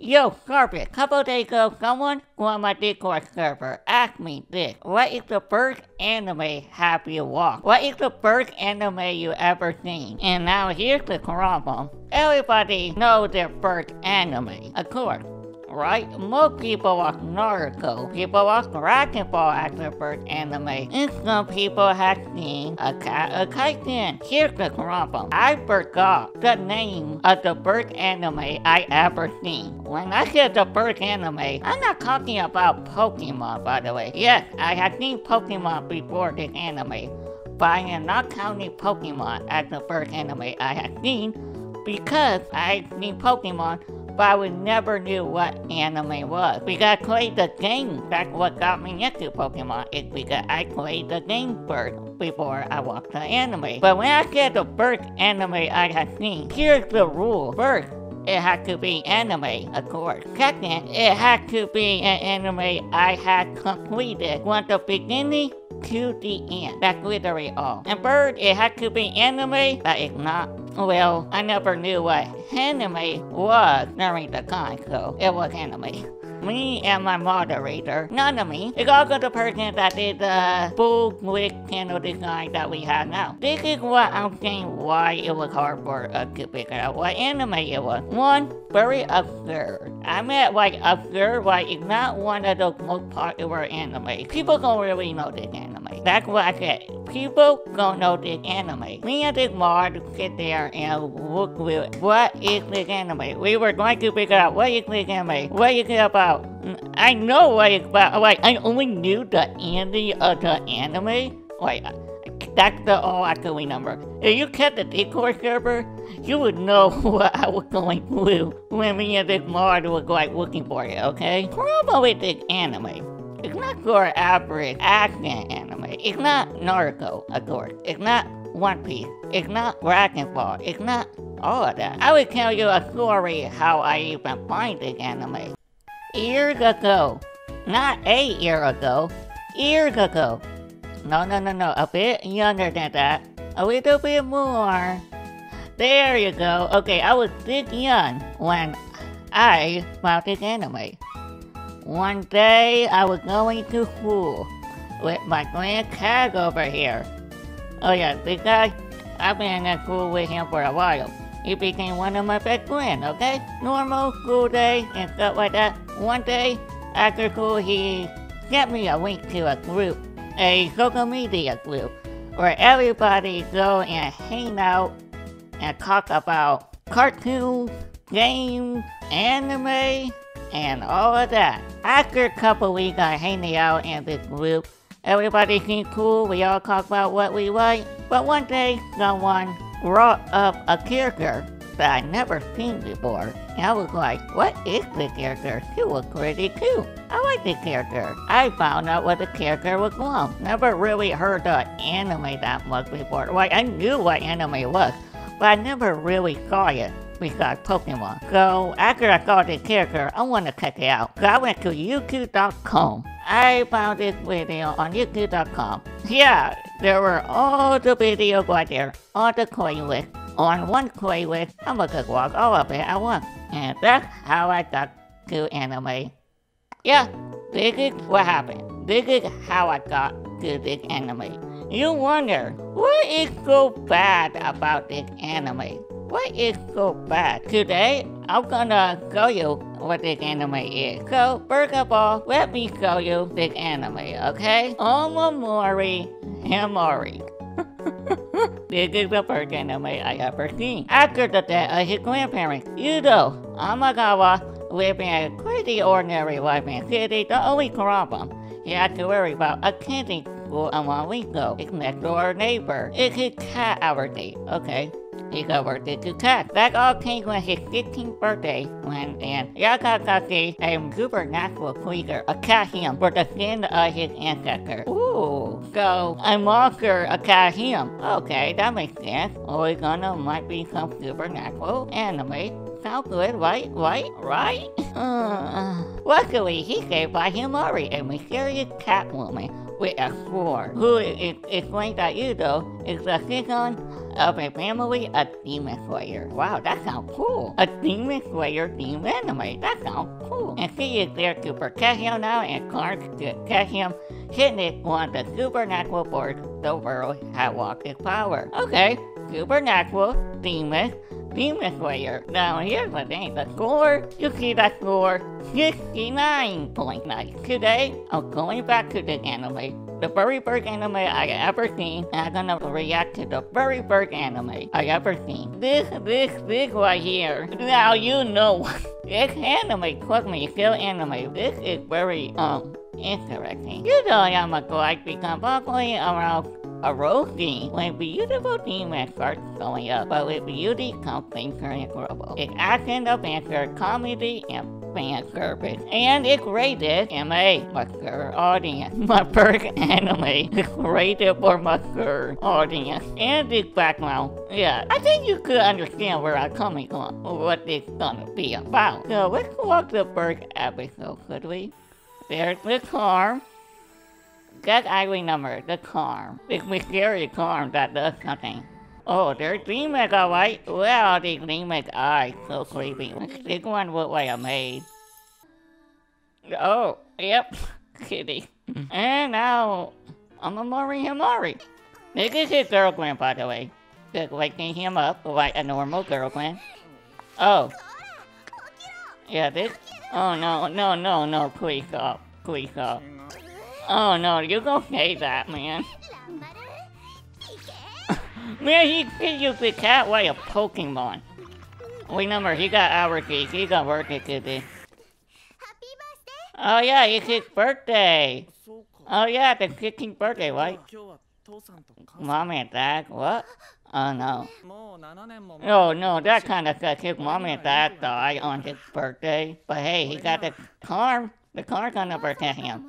Yo, Carpet, couple days ago, someone on my Discord server asked me this. What is the first anime have you watched? What is the first anime you ever seen? And now here's the problem. Everybody knows their first anime, of course right? Most people watch Naruto. People watch Dragon Ball first anime. And some people have seen Attack on Titan. Here's the problem. I forgot the name of the first anime I ever seen. When I said the first anime, I'm not talking about Pokemon, by the way. Yes, I have seen Pokemon before this anime. But I am not counting Pokemon as the first anime I have seen because I've seen Pokemon but we never knew what anime was. Because I played the game. That's what got me into Pokemon. Is because I played the game first before I watched the anime. But when I said the first anime I had seen, here's the rule. First, it had to be anime, of course. Second, it had to be an anime I had completed from the beginning to the end. That's literally all. And third, it had to be anime, but it's not. Well, I never knew what anime was during the con, so it was anime me and my moderator, none of me, is also the person that did the full quick channel design that we have now. This is what I'm saying why it was hard for us to figure out what anime it was. One, very absurd. I meant like absurd, like it's not one of the most popular anime. People don't really know this anime. That's what I said. People don't know this anime. Me and this mod sit there and look with what is this anime. We were going to figure out what is this anime, what is it about. I know what it's about. Like I only knew the ending of the anime. Like that's the all I can remember. If you kept the Discord server, you would know what I was going through when me and this mod was like looking for it, okay? Problem with this anime. It's not your average action anime. It's not Naruto, of course. It's not One Piece. It's not Dragon Ball. It's not all of that. I will tell you a story how I even find this anime. Years ago. Not a year ago. Years ago. No, no, no, no. A bit younger than that. A little bit more. There you go. Okay, I was this young when I found this anime. One day I was going to school with my Cag over here. Oh yeah, because I've been at school with him for a while. He became one of my best friends, okay? Normal school day and stuff like that. One day, after school, he sent me a link to a group, a social media group, where everybody go and hang out and talk about cartoons, games, anime, and all of that. After a couple weeks of hanging out in this group, everybody seemed cool, we all talk about what we like, but one day someone brought up a character that I never seen before. And I was like, what is this character? She was pretty cool. I like this character. I found out what the character was from. Never really heard the anime that much before. Like, I knew what anime was, but I never really saw it besides Pokemon. So after I saw this character, I want to check it out. So I went to YouTube.com. I found this video on YouTube.com. Yeah, there were all the videos right there all the coin playlist. On one playlist, I'm gonna walk all of it at once. And that's how I got to anime. Yeah, this is what happened. This is how I got to this anime. You wonder, what is so bad about this anime? What is so bad? Today, I'm gonna show you what this anime is. So, first of all, let me show you this anime, okay? Omamori Himari. this is the first anime I ever seen. After the death of his grandparents, Yuto Amakawa lived in a pretty ordinary life in city. The only problem he had to worry about attending school on Malingo, his next door neighbor. It's his cat allergy, okay? He's allergic to cats. That all came when his 15th birthday when and ayakashi, a supernatural creature, attacked him for the sin of his ancestor. Ooh, so a monster attacked him. Okay, that makes sense. Gonna might be some supernatural anime. Sounds good, right? Right? Right? Luckily, he saved by Himari, a mysterious cat woman with a score. Who is explained that Yuto is the second of a family of Demon Slayer. Wow, that sounds cool. A Demon Slayer theme anime. Oh that sounds cool. And she is there to protect him now and Clark to catch him hitting it on the supernatural force the world had walked its power. Okay, supernatural, demon, Demon Slayer. Now here's the thing, the score, you see that score, 69.9. Today, I'm going back to the anime. The very first anime I ever seen, and I'm gonna react to the very first anime I ever seen. This, this, this right here. Now you know, this anime, trust me, still anime. This is very, um, interesting. Know I'm going to become popular around a roasting when beautiful demon starts going up, but with beauty comes things incredible. It's action, adventure, comedy, and fan service. And it's rated MA, mature audience. My first anime is rated for mature audience. And this background, yeah, I think you could understand where I'm coming from, what it's gonna be about. So let's watch the first episode, could we? There's the car. That I remember, the car. It's mysterious car that does something. Oh, there's demons, alright. are these demons eyes so creepy. This one look like a maid. Oh, yep, kitty. and now, Omamori Himari. This is his girlfriend, by the way. Just waking him up like a normal girl girlfriend. Oh. Yeah, this... Oh, no, no, no, no, please stop. Please stop. Oh, no, you don't say that, man. man, he, he the cat like a Pokemon. Remember, he got allergies. He got work to do. Oh, yeah, it's his birthday. Oh, yeah, the 15th birthday, right? Mom and dad, what? Oh, no. Oh, no, that kind of sucks. His mom and dad died on his birthday. But hey, he got the car. The car car's gonna protect him.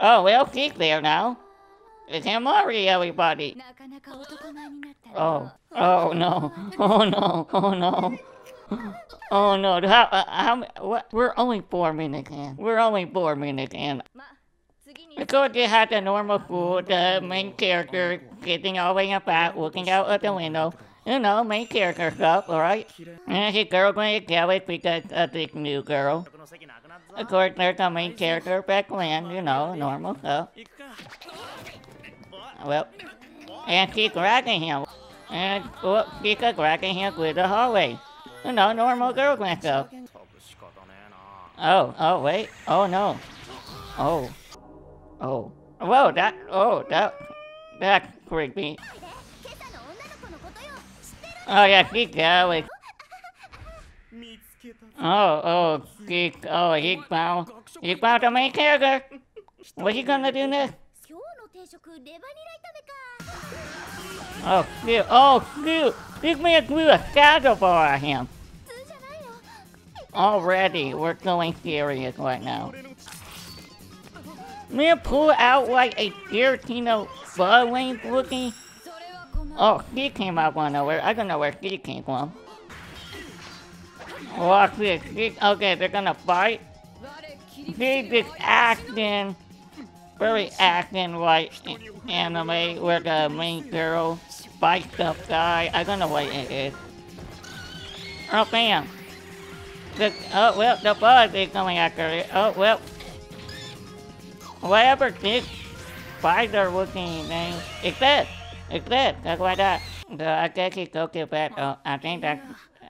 Oh, well, she's there now. It's Himari, everybody. Oh, oh no, oh no, oh no. Oh no, how, uh, how, what? We're only four minutes in. We're only four minutes in. Because you had the normal food, the main character getting all the way back, looking out of the window. You know, main character stuff, alright? And his girl going to jealous because of this new girl. Of course, there's the main character back when, you know, normal stuff. Well, and she's dragging him. And well, she's dragging him through the hallway. You know, normal girlfriend stuff. Oh, oh, wait. Oh, no. Oh. Oh. Whoa, that, oh, that, that's me. Oh, oh, yeah, keep going. Oh, oh, he, oh, he found, he found the main character. What's he gonna do next? Oh, shoot, oh, shoot. This man grew a shadow for him. Already, we're going serious right now. Man, pull out like a Tarantino Bud Wayne looking. Oh, he came out from nowhere. I don't know where he came from. Oh, Watch this. He, okay, they're gonna fight. He just acting, very acting like anime where the main girl fights the guy. I don't know what it is. Oh, bam. The, oh, well, the bug is coming after it. Oh, well. Whatever this spider looking thing. This. It's this. That's what that. So I guess he go get back. Oh, I think that's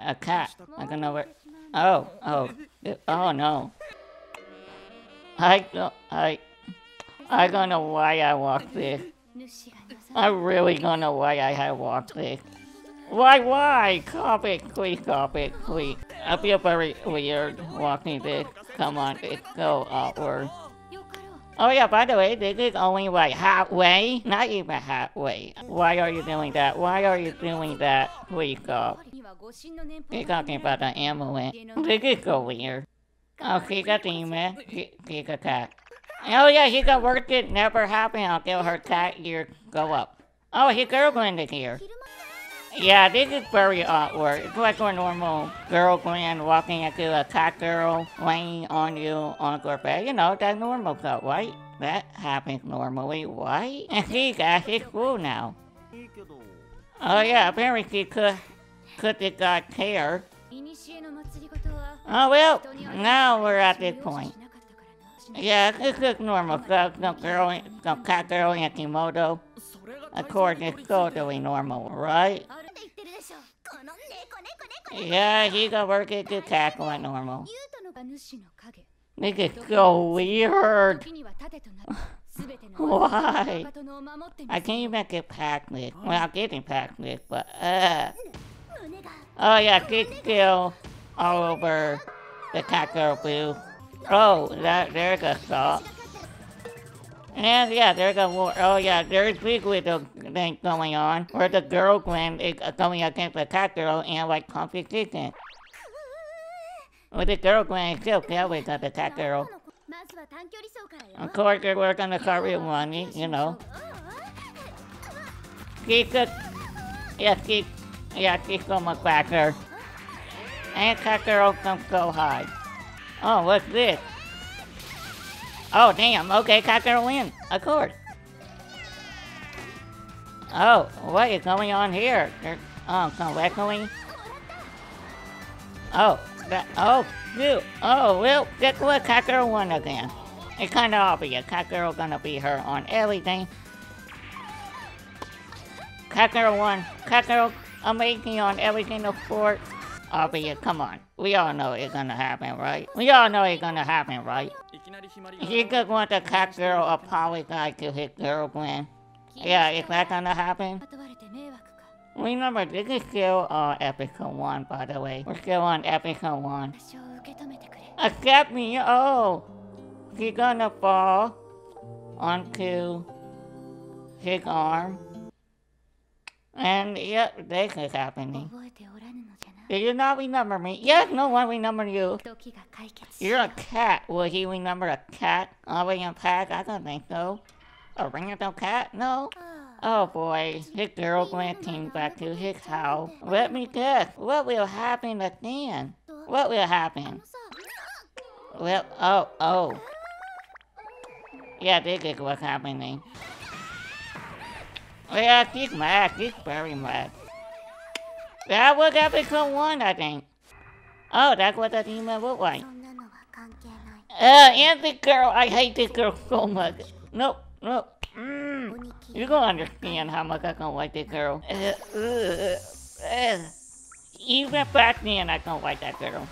a cat. I don't know where. Oh, oh. Oh, no. I don't. I. I don't know why I walked this. I really don't know why I have walked this. Why, why? Cop it, please cop it, please. I feel very weird walking this. Come on, it's so awkward. Oh yeah, by the way, this is only like halfway. Not even halfway. Why are you doing that? Why are you doing that? Please stop. You're talking about the amulet. This is so weird. Oh, she got demon. She, she got cat. Oh yeah, he got work it never happened until her cat ear go up. Oh, his girlfriend is here. Yeah, this is very awkward. It's like a normal girl going walking into a cat girl laying on you on your bed. You know, that normal stuff, right? That happens normally, right? And he got his school now. Oh yeah, apparently she could, could have got hair. Oh well, now we're at this point. Yeah, this is normal stuff. No girl, no cat girl, Yakimoto. Of course, it's totally normal, right? Yeah, he got work it good tackle like normal. Nigga, go weird. Why? I can't even get packed. Well, getting packed, but uh. Oh yeah, good kill all over the Kakaroo. Oh, that, there's goes salt. And yeah, there's a war. Oh yeah, there's basically the thing going on where the girl Gwen is going against the cat girl and like competition. With the girl Gwen is still killing the cat girl. Of course, they're working the career money, you know. She's a, yeah, she's, yeah, she's gonna. And cat girl can go hide. Oh, what's this? Oh, damn. Okay, girl win. Of course. Oh, what is going on here? There's oh, some wrestling. Oh, that, oh, shoot. Oh, well, guess what? Girl won again. It's kind of obvious. Girl gonna beat her on everything. Girl won. Girl amazing on everything single sport. Arby, come on. We all know it's gonna happen, right? We all know it's gonna happen, right? He could want the cat girl or poly guy to his girlfriend. Yeah, is that gonna happen? Remember, this is still on episode 1, by the way. We're still on episode 1. Accept me, oh! He's gonna fall onto his arm. And yep, this is happening. Do you not remember me? Yes, no, one remember you. You're a cat. Will he remember a cat? Oh, we of pack? I don't think so. A ring of cat? No. Oh boy, his girl went came back to his house. Let me guess, what will happen again? What will happen? Well, oh, oh. Yeah, this is what's happening. Yeah, she's mad. She's very mad. That was episode one, I think. Oh, that's what that demon looked like. Uh, and the girl, I hate this girl so much. Nope, nope. Mm. You're gonna understand how much I don't like this girl. Uh, uh, uh. Even back then, I don't like that girl.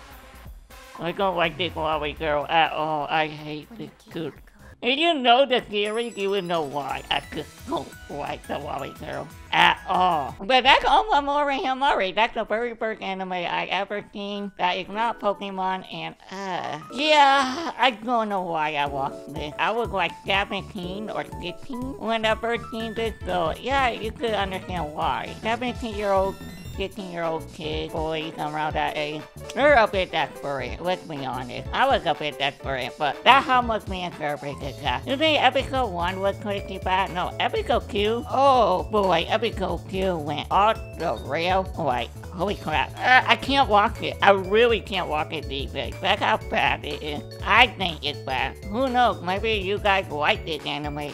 I don't like this Huawei girl at all. I hate this dude. If you know the theory, you would know why I just don't like the Wally girl at all. But that's Omamori Himari. That's the very first anime I ever seen that is not Pokemon and uh yeah, I don't know why I watched this. I was like 17 or 16 when I first seen this, so yeah, you could understand why. 17 year old 15 year old kid, boys around that age, they're a bit desperate, let's be honest. I was a bit desperate, but that's how much and Kirby could got. You think episode 1 was pretty bad? No, episode 2? Oh boy, episode 2 went off the rail. Like, holy crap. Uh, I can't watch it. I really can't watch it these days. That's how bad it is. I think it's bad. Who knows? Maybe you guys like this anime.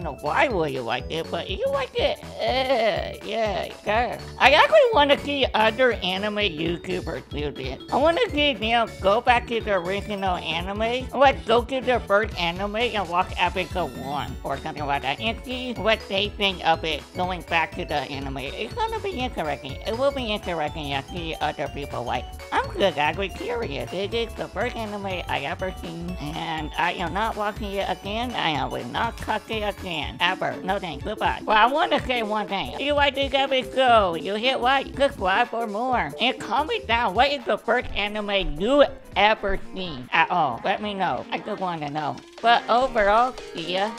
Know why would you like it, but you like it. Uh, yeah, sure. I actually want to see other anime YouTubers do this. I want to see them go back to the original anime. Like, go to the first anime and watch episode 1 or something like that and see what they think of it going back to the anime. It's gonna be interesting. It will be interesting to see other people like. I'm just actually curious. Is the first anime I ever seen, and I am not watching it again. I will not touch it again. Ever. No thanks. Goodbye. Well, I want to say one thing. You like this episode, you hit like, subscribe for more, and comment down what is the first anime you ever seen at all. Let me know. I just want to know. But overall, see ya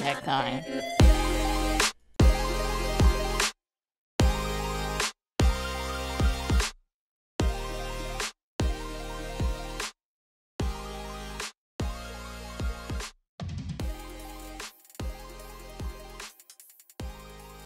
next time.